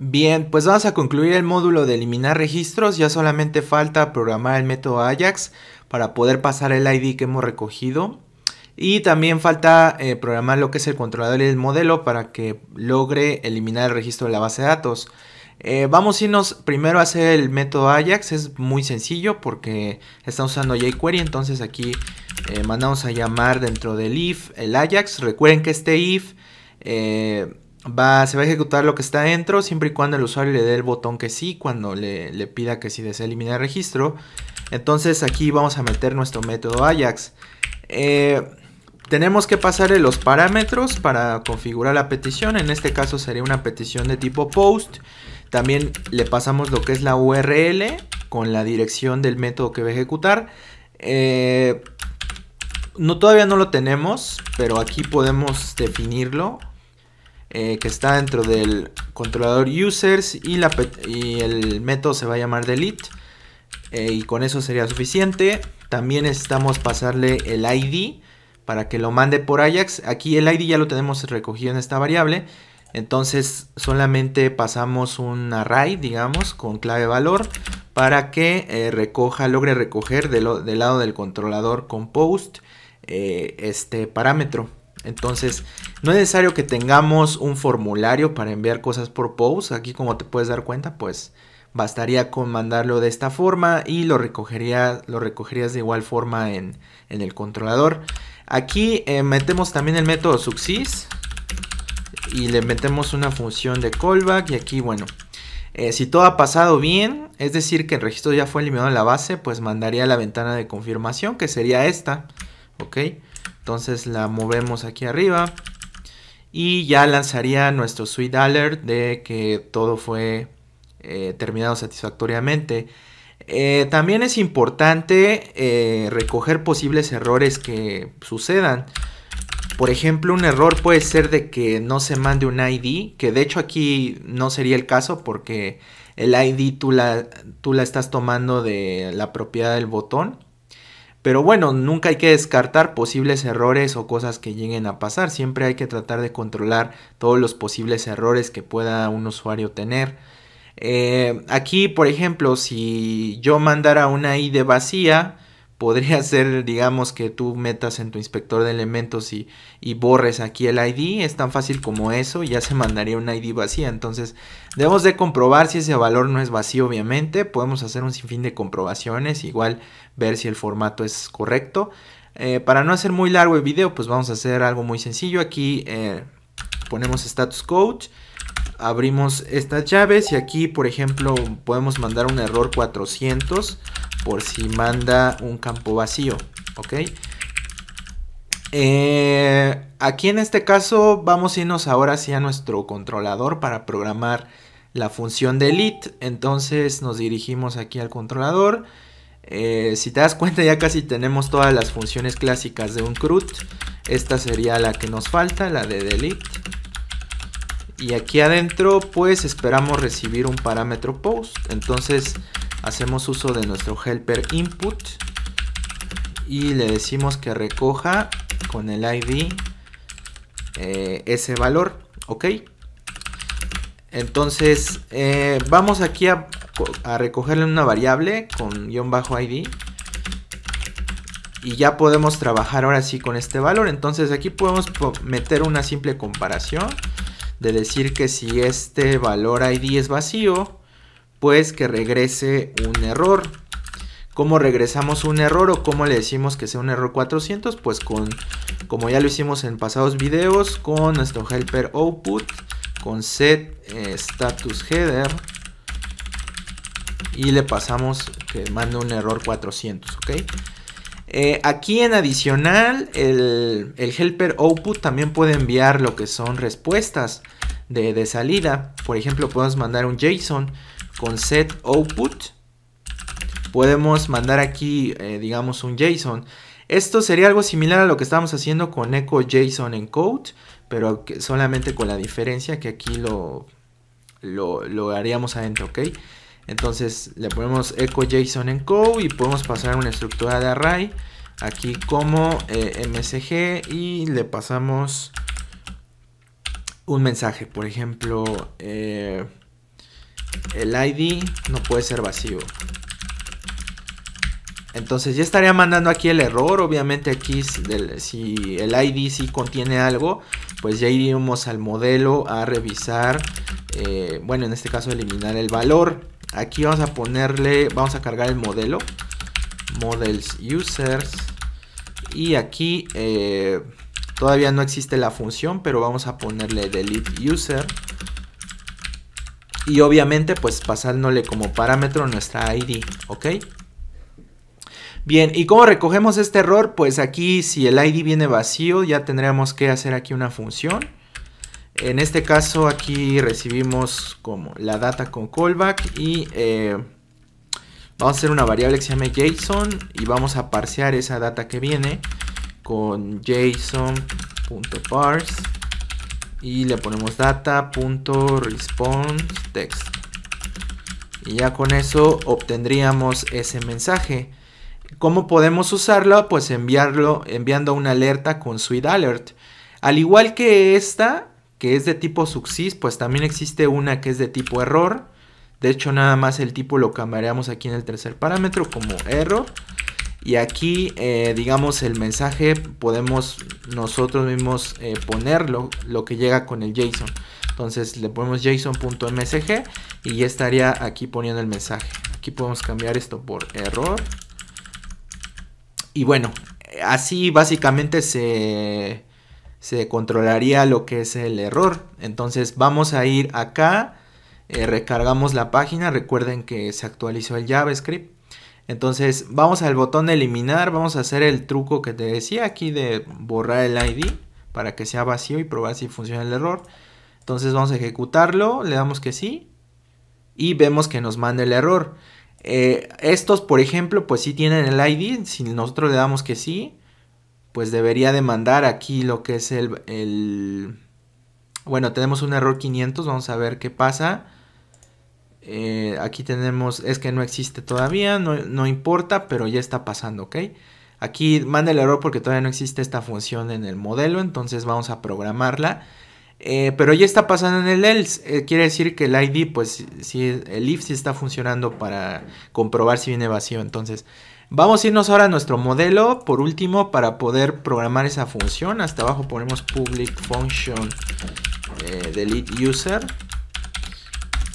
Bien, pues vamos a concluir el módulo de eliminar registros. Ya solamente falta programar el método Ajax para poder pasar el ID que hemos recogido. Y también falta eh, programar lo que es el controlador y el modelo para que logre eliminar el registro de la base de datos. Eh, vamos a irnos primero a hacer el método Ajax, es muy sencillo porque estamos usando jQuery, entonces aquí eh, mandamos a llamar dentro del if el Ajax. Recuerden que este if va, se va a ejecutar lo que está dentro siempre y cuando el usuario le dé el botón que sí, cuando le, le pida que sí desea eliminar el registro. Entonces aquí vamos a meter nuestro método Ajax. Eh, tenemos que pasarle los parámetros para configurar la petición. En este caso sería una petición de tipo post. También le pasamos lo que es la URL con la dirección del método que va a ejecutar. Eh, no, todavía no lo tenemos, pero aquí podemos definirlo. Eh, que está dentro del controlador users y, la, y el método se va a llamar delete. Eh, y con eso sería suficiente. También necesitamos pasarle el ID para que lo mande por Ajax. Aquí el ID ya lo tenemos recogido en esta variable. Entonces solamente pasamos un array, digamos, con clave valor para que eh, recoja, logre recoger del lado del controlador con post este parámetro. Entonces no es necesario que tengamos un formulario para enviar cosas por post. Aquí como te puedes dar cuenta, pues Bastaría con mandarlo de esta forma y lo, recogería, lo recogerías de igual forma en, el controlador. Aquí eh, metemos también el método success y le metemos una función de callback y aquí bueno, eh, si todo ha pasado bien, es decir que el registro ya fue eliminado en la base, pues mandaría la ventana de confirmación que sería esta, ok, entonces la movemos aquí arriba y ya lanzaría nuestro sweet alert de que todo fue eh, terminado satisfactoriamente. Eh, también es importante eh, recoger posibles errores que sucedan. Por ejemplo, un error puede ser de que no se mande un ID, que de hecho aquí no sería el caso porque el ID tú la, tú la estás tomando de la propiedad del botón. Pero bueno, nunca hay que descartar posibles errores o cosas que lleguen a pasar. Siempre hay que tratar de controlar todos los posibles errores que pueda un usuario tener. Eh, aquí, por ejemplo, si yo mandara una ID vacía, podría ser, digamos, que tú metas en tu inspector de elementos y, borres aquí el ID. Es tan fácil como eso, ya se mandaría una ID vacía. Entonces, debemos de comprobar si ese valor no es vacío, obviamente. Podemos hacer un sinfín de comprobaciones, igual ver si el formato es correcto. Eh, para no hacer muy largo el video, pues vamos a hacer algo muy sencillo. Aquí eh, ponemos status code abrimos estas llaves y aquí por ejemplo podemos mandar un error 400 por si manda un campo vacío ok eh, aquí en este caso vamos a irnos ahora hacia nuestro controlador para programar la función delete entonces nos dirigimos aquí al controlador. Eh, si te das cuenta ya casi tenemos todas las funciones clásicas de un CRUD esta sería la que nos falta la de delete. Y aquí adentro pues esperamos recibir un parámetro post. Entonces hacemos uso de nuestro helper input y le decimos que recoja con el id eh, ese valor ok entonces eh, vamos aquí a, a, recogerle una variable con guion bajo id y ya podemos trabajar ahora sí con este valor. Entonces aquí podemos meter una simple comparación de decir que si este valor ID es vacío, pues que regrese un error. ¿Cómo regresamos un error o cómo le decimos que sea un error 400? Pues con, como ya lo hicimos en pasados videos, con nuestro helper output, con set eh, status header y le pasamos que mande un error 400, ¿ok? Eh, aquí en adicional, el, helper output también puede enviar lo que son respuestas de, salida. Por ejemplo, podemos mandar un JSON con set output. Podemos mandar aquí, eh, digamos, un JSON. Esto sería algo similar a lo que estamos haciendo con echo JSON encode, pero solamente con la diferencia que aquí lo, lo, lo haríamos adentro, ¿ok? Entonces le ponemos echo JSON encode y podemos pasar una estructura de array aquí como eh, msg y le pasamos un mensaje. Por ejemplo, eh, el ID no puede ser vacío. Entonces ya estaría mandando aquí el error. Obviamente aquí si el ID sí contiene algo, pues ya iríamos al modelo a revisar. Eh, bueno, en este caso eliminar el valor. Aquí vamos a ponerle, vamos a cargar el modelo. Models users. Y aquí eh, todavía no existe la función, pero vamos a ponerle delete user. Y obviamente pues pasándole como parámetro nuestra ID, ¿ok? Bien, ¿y cómo recogemos este error? Pues aquí si el ID viene vacío ya tendríamos que hacer aquí una función. En este caso aquí recibimos como la data con callback y eh, vamos a hacer una variable que se llame JSON y vamos a parsear esa data que viene con json.parse y le ponemos data.responseText y ya con eso obtendríamos ese mensaje. ¿Cómo podemos usarlo? Pues enviarlo, enviando una alerta con SweetAlert. Al igual que esta, que es de tipo success, pues también existe una que es de tipo error. De hecho, nada más el tipo lo cambiaríamos aquí en el tercer parámetro como error. Y aquí, eh, digamos, el mensaje podemos nosotros mismos eh, ponerlo, lo que llega con el JSON. Entonces le ponemos json.msg y ya estaría aquí poniendo el mensaje. Aquí podemos cambiar esto por error. Y bueno, así básicamente se, se controlaría lo que es el error. Entonces vamos a ir acá, eh, recargamos la página, recuerden que se actualizó el JavaScript. Entonces vamos al botón eliminar, vamos a hacer el truco que te decía aquí de borrar el ID para que sea vacío y probar si funciona el error. Entonces vamos a ejecutarlo, le damos que sí y vemos que nos manda el error. Eh, estos, por ejemplo, pues sí tienen el ID. Si nosotros le damos que sí, pues debería de mandar aquí lo que es el, Bueno, tenemos un error 500. Vamos a ver qué pasa. Eh, aquí tenemos... Es que no existe todavía. No, no importa, pero ya está pasando, ¿ok? Aquí manda el error porque todavía no existe esta función en el modelo. Entonces vamos a programarla. Eh, pero ya está pasando en el else. Eh, quiere decir que el ID, pues si el if sí está funcionando para comprobar si viene vacío. Entonces, vamos a irnos ahora a nuestro modelo. Por último, para poder programar esa función. Hasta abajo ponemos public function eh, delete user.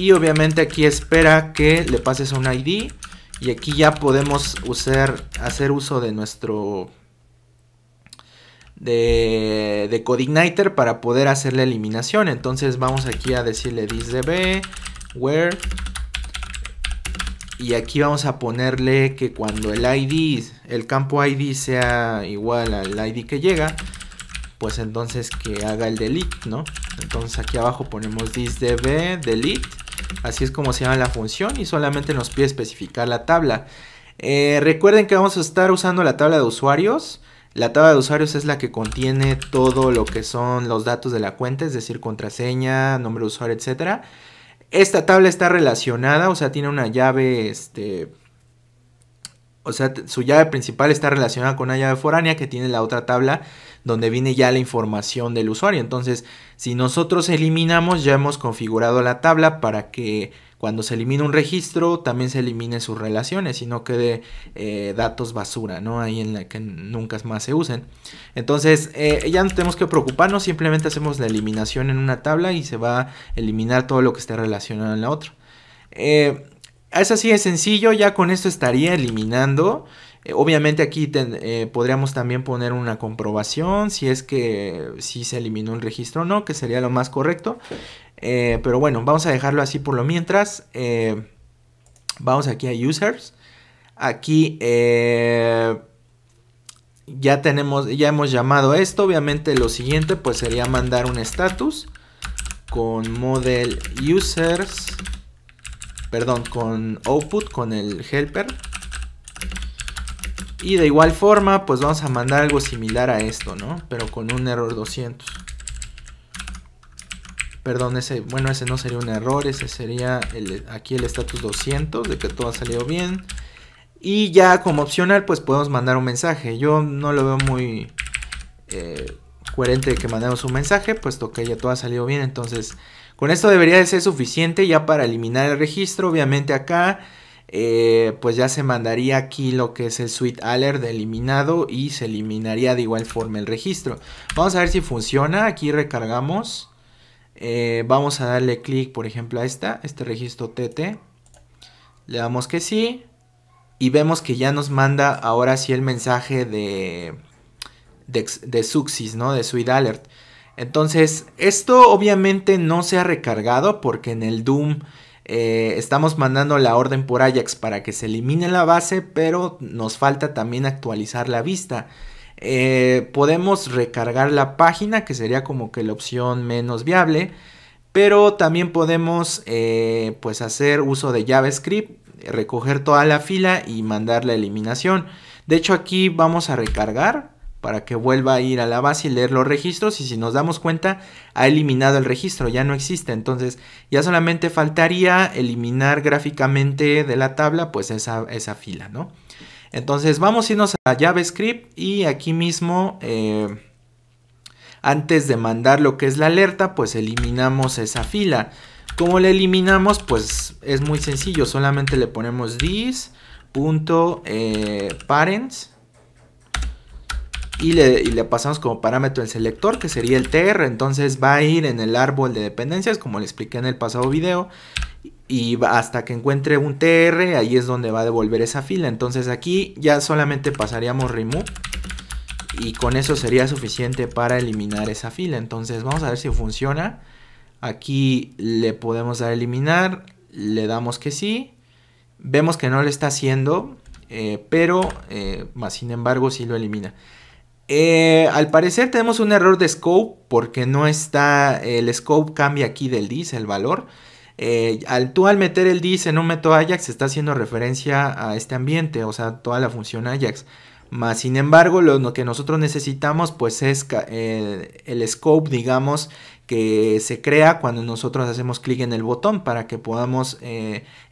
Y obviamente aquí espera que le pases un ID. Y aquí ya podemos usar, hacer uso de nuestro de, de CodeIgniter para poder hacer la eliminación. Entonces vamos aquí a decirle thisDB, where. Y aquí vamos a ponerle que cuando el ID, el campo ID sea igual al ID que llega, pues entonces que haga el delete, ¿no? Entonces aquí abajo ponemos thisDB, delete. Así es como se llama la función y solamente nos pide especificar la tabla. Eh, recuerden que vamos a estar usando la tabla de usuarios. La tabla de usuarios es la que contiene todo lo que son los datos de la cuenta, es decir, contraseña, nombre de usuario, etc. Esta tabla está relacionada, o sea, tiene una llave, este, o sea, su llave principal está relacionada con una llave foránea que tiene la otra tabla donde viene ya la información del usuario. Entonces, si nosotros eliminamos, ya hemos configurado la tabla para que cuando se elimine un registro también se elimine sus relaciones y no quede eh, datos basura, ¿no? Ahí en la que nunca más se usen. Entonces eh, ya no tenemos que preocuparnos, simplemente hacemos la eliminación en una tabla y se va a eliminar todo lo que esté relacionado en la otra. Eh, es así de sencillo, ya con esto estaría eliminando. obviamente aquí podríamos también poner una comprobación si es que si se eliminó el registro o no, que sería lo más correcto. Eh, pero bueno, vamos a dejarlo así por lo mientras. Eh, vamos aquí a users. Aquí eh, ya tenemos, ya hemos llamado esto. Obviamente lo siguiente pues sería mandar un status con model users. Perdón, con output, con el helper. Y de igual forma, pues vamos a mandar algo similar a esto, ¿no? Pero con un error 200. Perdón, ese, bueno, ese no sería un error, ese sería aquí el status 200 de que todo ha salido bien. Y ya como opcional, pues podemos mandar un mensaje. Yo no lo veo muy eh, coherente que mandemos un mensaje, puesto que ya todo ha salido bien. Entonces, Con esto debería de ser suficiente ya para eliminar el registro. Obviamente acá eh, pues ya se mandaría aquí lo que es el suite alert de eliminado y se eliminaría de igual forma el registro. Vamos a ver si funciona. Aquí recargamos. Eh, vamos a darle clic por ejemplo a esta, este registro TT. Le damos que sí. Y vemos que ya nos manda ahora sí el mensaje de, de, de Suxis, ¿no? De suite alert. Entonces, esto obviamente no se ha recargado porque en el Doom eh, estamos mandando la orden por Ajax para que se elimine la base, pero nos falta también actualizar la vista. Eh, podemos recargar la página, que sería como que la opción menos viable, pero también podemos eh, pues hacer uso de JavaScript, recoger toda la fila y mandar la eliminación. De hecho aquí vamos a recargar para que vuelva a ir a la base y leer los registros y si nos damos cuenta ha eliminado el registro, ya no existe, entonces ya solamente faltaría eliminar gráficamente de la tabla pues esa, esa fila, ¿no? Entonces vamos a irnos a JavaScript y aquí mismo eh, antes de mandar lo que es la alerta pues eliminamos esa fila. ¿Cómo la eliminamos? Pues es muy sencillo, solamente le ponemos this.parents y le, pasamos como parámetro el selector que sería el tr entonces va a ir en el árbol de dependencias como le expliqué en el pasado video y hasta que encuentre un tr ahí es donde va a devolver esa fila. Entonces aquí ya solamente pasaríamos remove y con eso sería suficiente para eliminar esa fila. Entonces vamos a ver si funciona. Aquí le podemos dar eliminar le damos que sí. Vemos que no lo está haciendo eh, pero eh, más sin embargo sí lo elimina eh, al parecer tenemos un error de scope porque no está, el scope cambia aquí del dis, el valor. Eh, al, tú al meter el dis en un método Ajax está haciendo referencia a este ambiente, o sea, toda la función Ajax. Más sin embargo, lo, que nosotros necesitamos pues es eh, el scope, digamos, que se crea cuando nosotros hacemos clic en el botón para que podamos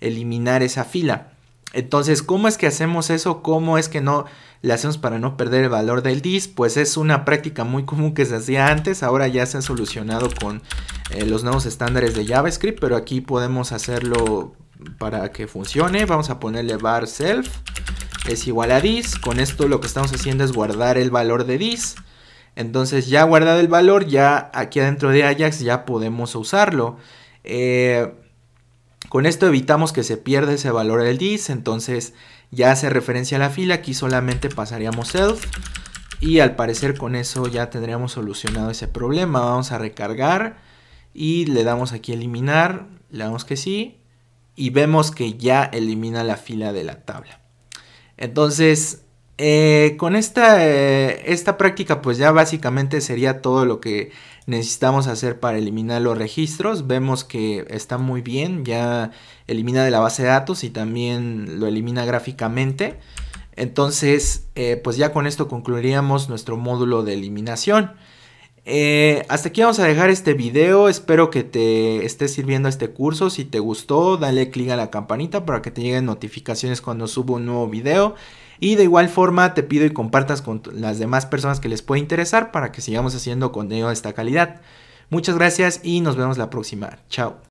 eliminar esa fila. Entonces, ¿cómo es que hacemos eso? ¿Cómo es que no le hacemos para no perder el valor del dis? Pues es una práctica muy común que se hacía antes, ahora ya se ha solucionado con eh, los nuevos estándares de JavaScript, pero aquí podemos hacerlo para que funcione. Vamos a ponerle var self es igual a dis. Con esto lo que estamos haciendo es guardar el valor de dis. Entonces ya guardado el valor, ya aquí adentro de Ajax ya podemos usarlo. Eh, con esto evitamos que se pierda ese valor del dis, entonces ya hace referencia a la fila, aquí solamente pasaríamos self y al parecer con eso ya tendríamos solucionado ese problema. Vamos a recargar y le damos aquí eliminar, le damos que sí y vemos que ya elimina la fila de la tabla. Entonces eh, con esta, eh, esta práctica pues ya básicamente sería todo lo que necesitamos hacer para eliminar los registros. Vemos que está muy bien, ya elimina de la base de datos y también lo elimina gráficamente. Entonces eh, pues ya con esto concluiríamos nuestro módulo de eliminación. hasta aquí vamos a dejar este video, espero que te esté sirviendo este curso, si te gustó dale click a la campanita para que te lleguen notificaciones cuando subo un nuevo video. Y de igual forma te pido y compartas con las demás personas que les pueda interesar para que sigamos haciendo contenido de esta calidad. Muchas gracias y nos vemos la próxima. Chao.